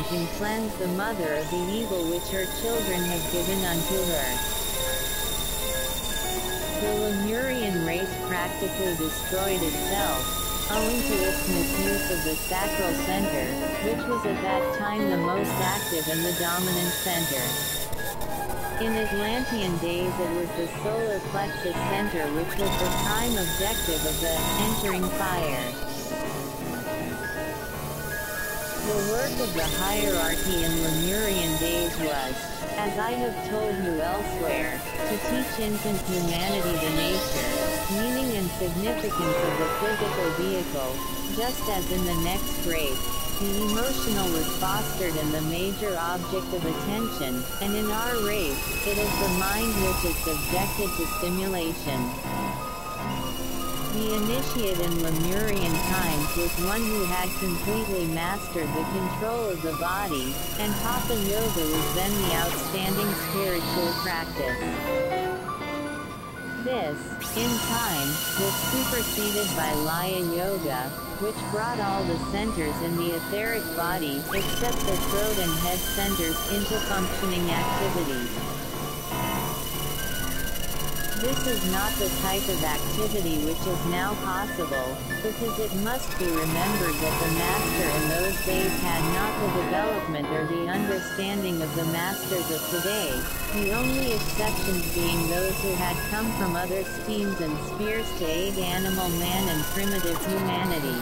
and can cleanse the mother of the evil which her children have given unto her. The Lemurian race practically destroyed itself, owing to its misuse of the sacral center, which was at that time the most active and the dominant center. In Atlantean days it was the solar plexus center which was the prime objective of the entering fire. The work of the hierarchy in Lemurian days was, as I have told you elsewhere, to teach infant humanity the nature, meaning and significance of the physical vehicle, just as in the next race, the emotional was fostered and the major object of attention, and in our race, it is the mind which is subjected to stimulation. The initiate in Lemurian times was one who had completely mastered the control of the body, and Hatha Yoga was then the outstanding spiritual practice. This, in time, was superseded by Laya Yoga, which brought all the centers in the etheric body, except the throat and head centers, into functioning activity. This is not the type of activity which is now possible, because it must be remembered that the master in those days had not the development or the understanding of the masters of today, the only exceptions being those who had come from other schemes and spheres to aid animal man and primitive humanity.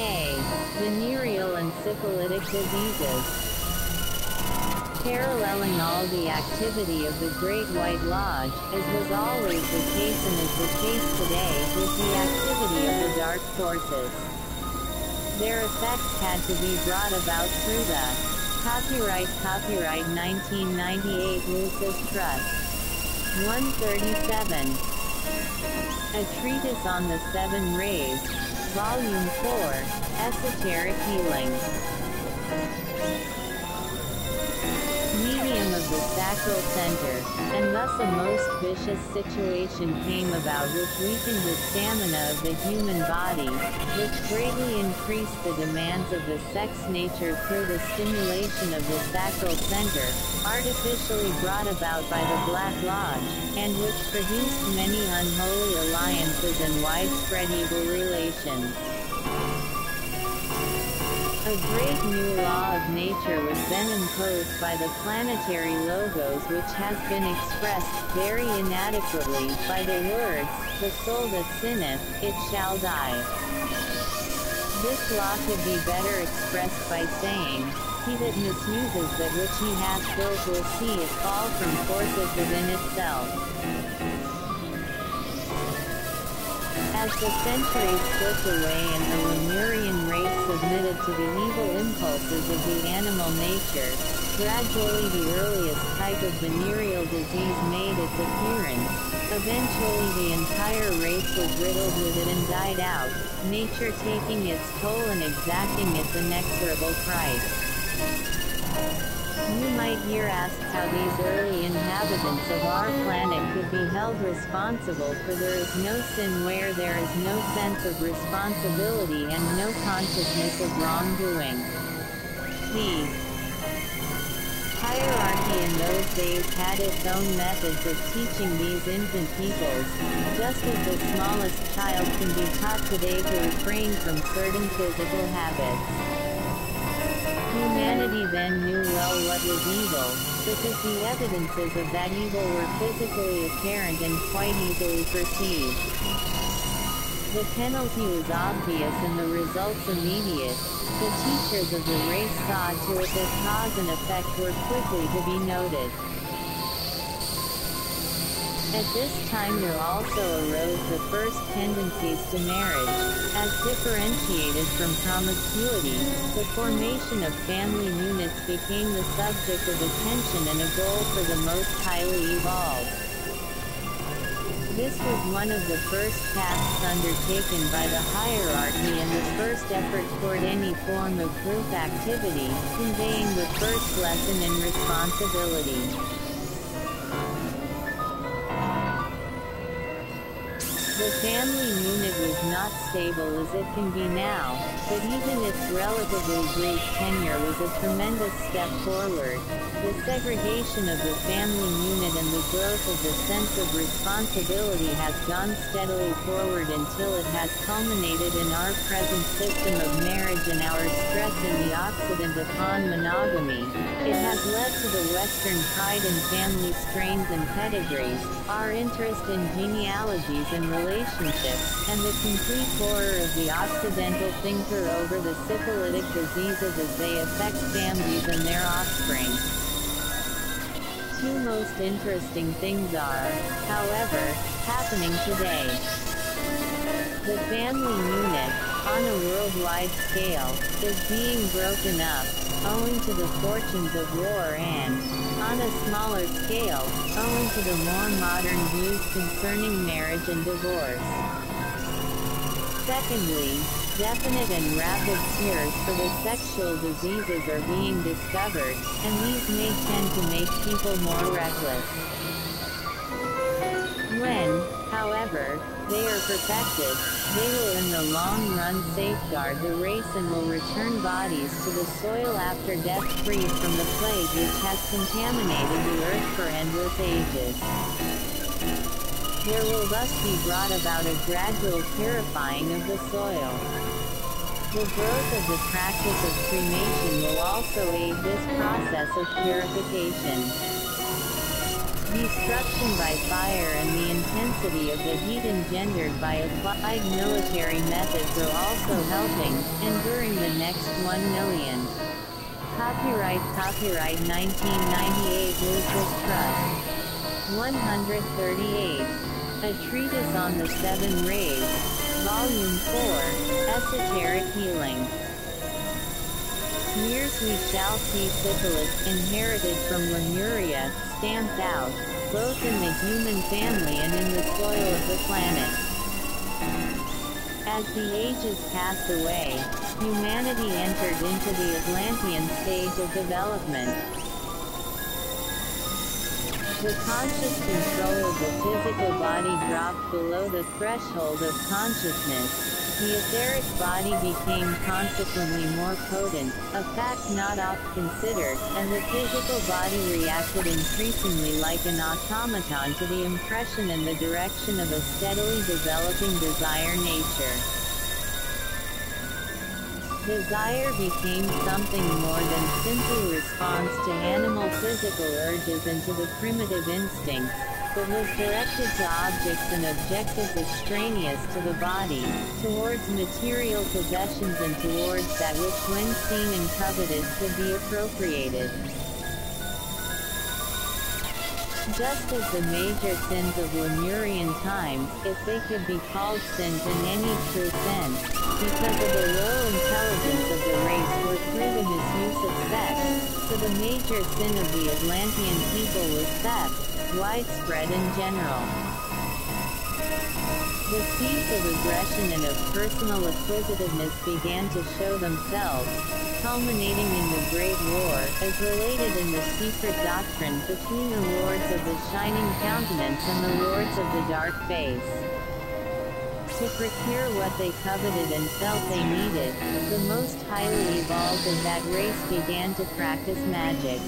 A. Venereal and syphilitic diseases paralleling all the activity of the Great White Lodge, as was always the case and is the case today, with the activity of the dark forces. Their effects had to be brought about through the Copyright Copyright 1998 Lucis Trust. 137 A Treatise on the Seven Rays Volume 4 Esoteric Healing the sacral center, and thus a most vicious situation came about which weakened the stamina of the human body, which greatly increased the demands of the sex nature through the stimulation of the sacral center, artificially brought about by the Black Lodge, and which produced many unholy alliances and widespread evil relations. A great new law of nature was then imposed by the planetary logos which has been expressed, very inadequately, by the words, the soul that sinneth, it shall die. This law could be better expressed by saying, he that misuses that which he hath built will see it fall from forces within itself. As the centuries slipped away and the Lemurian race submitted to the evil impulses of the animal nature, gradually the earliest type of venereal disease made its appearance. Eventually the entire race was riddled with it and died out, nature taking its toll and exacting its inexorable price. You might hear asked how these early inhabitants of our planet could be held responsible for there is no sin where there is no sense of responsibility and no consciousness of wrongdoing. The hierarchy in those days had its own methods of teaching these infant peoples, just as the smallest child can be taught today to refrain from certain physical habits. Humanity then knew well what was evil, because the evidences of that evil were physically apparent and quite easily perceived. The penalty was obvious and the results immediate. The teachers of the race saw to it that cause and effect were quickly to be noted. At this time there also arose the first tendencies to marriage, as differentiated from promiscuity, the formation of family units became the subject of attention and a goal for the most highly evolved. This was one of the first tasks undertaken by the hierarchy and the first effort toward any form of group activity, conveying the first lesson in responsibility. The family unit was not stable as it can be now, but even its relatively brief tenure was a tremendous step forward. The segregation of the family unit and the growth of the sense of responsibility has gone steadily forward until it has culminated in our present system of marriage and our stress in the Occident upon monogamy. It has led to the Western pride in family strains and pedigrees, our interest in genealogies and relationships, and the complete horror of the Occidental thinker over the syphilitic diseases as they affect families and their offspring. Two most interesting things are, however, happening today. The family unit, on a worldwide scale, is being broken up, owing to the fortunes of war and, on a smaller scale, owing to the more modern views concerning marriage and divorce. Secondly, definite and rapid cures for the sexual diseases are being discovered, and these may tend to make people more reckless. However, they are perfected, they will in the long run safeguard the race and will return bodies to the soil after death freed from the plague which has contaminated the earth for endless ages. There will thus be brought about a gradual purifying of the soil. The growth of the practice of cremation will also aid this process of purification. Destruction by fire and the intensity of the heat engendered by applied military methods are also helping, and during the next 1 million. Copyright Copyright 1998 Lucis Trust. 138. A Treatise on the Seven Rays. Volume 4, Esoteric Healing. Years we shall see syphilis, inherited from Lemuria, stamped out, both in the human family and in the soil of the planet. As the ages passed away, humanity entered into the Atlantean stage of development. The conscious control of the physical body dropped below the threshold of consciousness, the etheric body became consequently more potent, a fact not oft considered, and the physical body reacted increasingly like an automaton to the impression and the direction of a steadily developing desire nature. Desire became something more than simply response to animal physical urges and to the primitive instincts, but was directed to objects and objectives extraneous to the body, towards material possessions and towards that which when seen and coveted could be appropriated. Just as the major sins of Lemurian times, if they could be called sins in any true sense, because of the low intelligence of the race were through the misuse of sex, so the major sin of the Atlantean people was theft, widespread in general. The seeds of aggression and of personal acquisitiveness began to show themselves, culminating in the Great War, as related in the secret doctrine between the Lords of the Shining Countenance and the Lords of the Dark Face. To procure what they coveted and felt they needed, the most highly evolved of that race began to practice magic.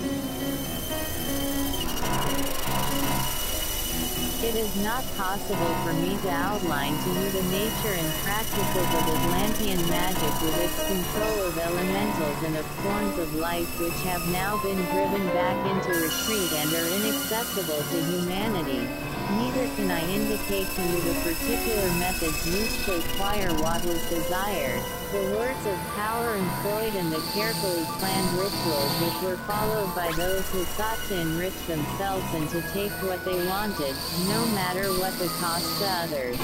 It is not possible for me to outline to you the nature and practices of Atlantean magic with its control of elementals and of forms of life which have now been driven back into retreat and are inaccessible to humanity. Neither can I indicate to you the particular methods used to acquire what was desired, the words of power employed and the carefully planned rituals which were followed by those who sought to enrich themselves and to take what they wanted, no matter what the cost to others.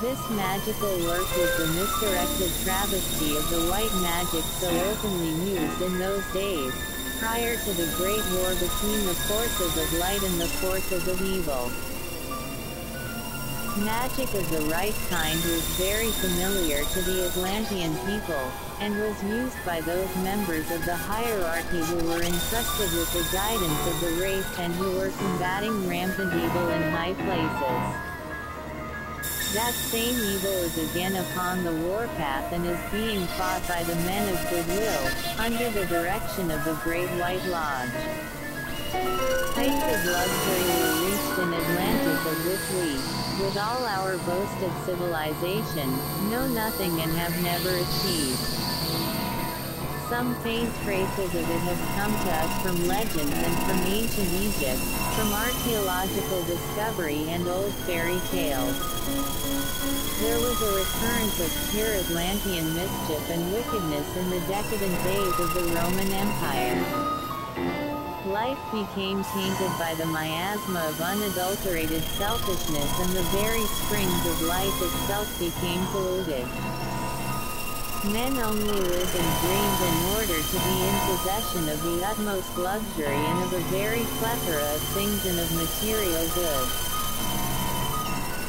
This magical work was the misdirected travesty of the white magic so openly used in those days, prior to the Great War between the forces of light and the forces of evil. Magic of the right kind was very familiar to the Atlantean people, and was used by those members of the hierarchy who were entrusted with the guidance of the race and who were combating rampant evil in high places. That same evil is again upon the warpath and is being fought by the men of goodwill, under the direction of the Great White Lodge. Heights of luxury were reached in Atlantis of which we, with all our boasted civilization, know nothing and have never achieved. Some faint traces of it have come to us from legends and from ancient Egypt, from archaeological discovery and old fairy tales. There was a recurrence of pure Atlantean mischief and wickedness in the decadent days of the Roman Empire. Life became tainted by the miasma of unadulterated selfishness and the very springs of life itself became polluted. Men only live and dreamed in order to be in possession of the utmost luxury and of a very plethora of things and of material goods.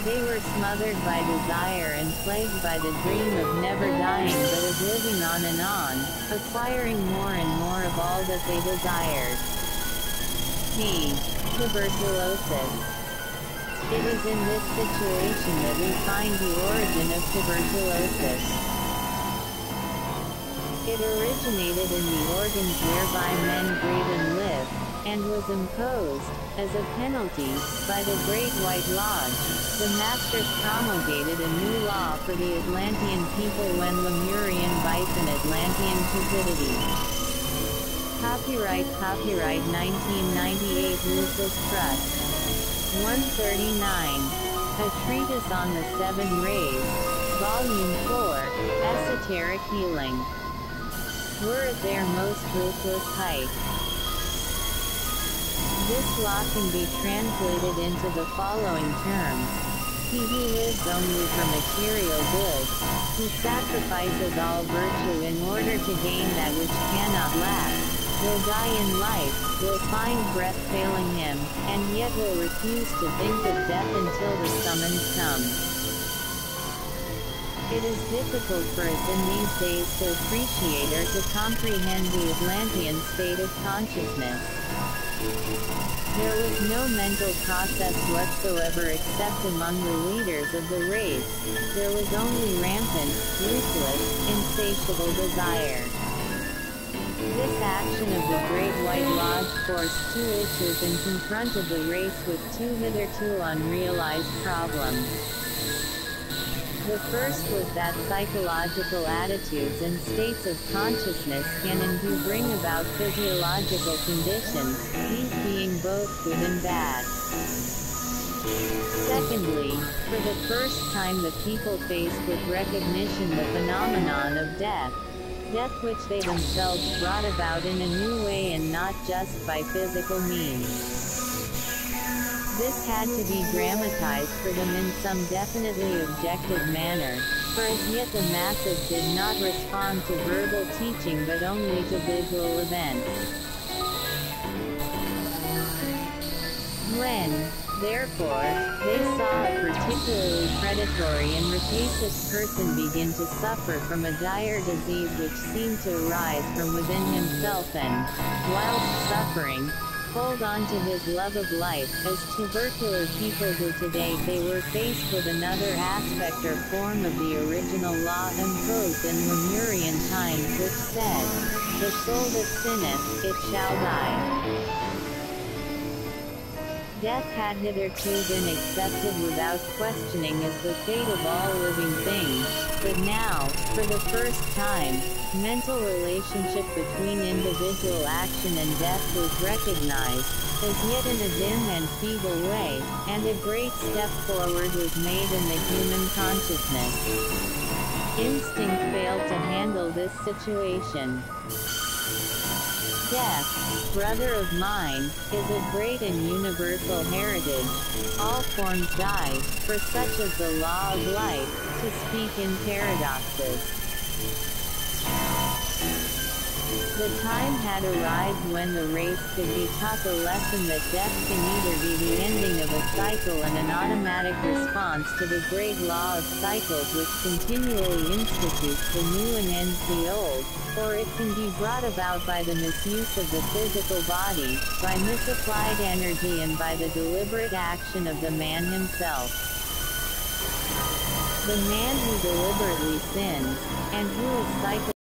They were smothered by desire and plagued by the dream of never dying but of living on and on, acquiring more and more of all that they desired. P. Tuberculosis. It is in this situation that we find the origin of tuberculosis. It originated in the organs whereby men breathe and live, and was imposed, as a penalty, by the Great White Lodge. The masters promulgated a new law for the Atlantean people when Lemurian vice and Atlantean cupidity. Copyright Copyright 1998 Lucis Trust 139. A Treatise on the Seven Rays, Volume 4, Esoteric Healing were at their most ruthless height. This law can be translated into the following terms. He who lives only for material goods, who sacrifices all virtue in order to gain that which cannot last, will die in life, will find breath failing him, and yet will refuse to think of death until the summons comes. It is difficult for us in these days to appreciate or to comprehend the Atlantean state of consciousness. There was no mental process whatsoever except among the leaders of the race. There was only rampant, ruthless, insatiable desire. This action of the Great White Lodge forced two issues and confronted the race with two hitherto unrealized problems. The first was that psychological attitudes and states of consciousness can and do bring about physiological conditions, these being both good and bad. Secondly, for the first time the people faced with recognition the phenomenon of death, death which they themselves brought about in a new way and not just by physical means. This had to be dramatized for them in some definitely objective manner, for as yet the masses did not respond to verbal teaching but only to visual events. When, therefore, they saw a particularly predatory and rapacious person begin to suffer from a dire disease which seemed to arise from within himself and, whilst suffering, hold on to his love of life, as tubercular people do today they were faced with another aspect or form of the original law imposed in Lemurian times which said, The soul that sinneth, it shall die. Death had hitherto been accepted without questioning as the fate of all living things, but now, for the first time, mental relationship between individual action and death was recognized, as yet in a dim and feeble way, and a great step forward was made in the human consciousness. Instinct failed to handle this situation. Death, brother of mine, is a great and universal heritage. All forms die, for such is the law of life, to speak in paradoxes. The time had arrived when the race could be taught the lesson that death can either be the ending of a cycle and an automatic response to the great law of cycles which continually institutes the new and ends the old, or it can be brought about by the misuse of the physical body, by misapplied energy and by the deliberate action of the man himself. The man who deliberately sins, and who is psycho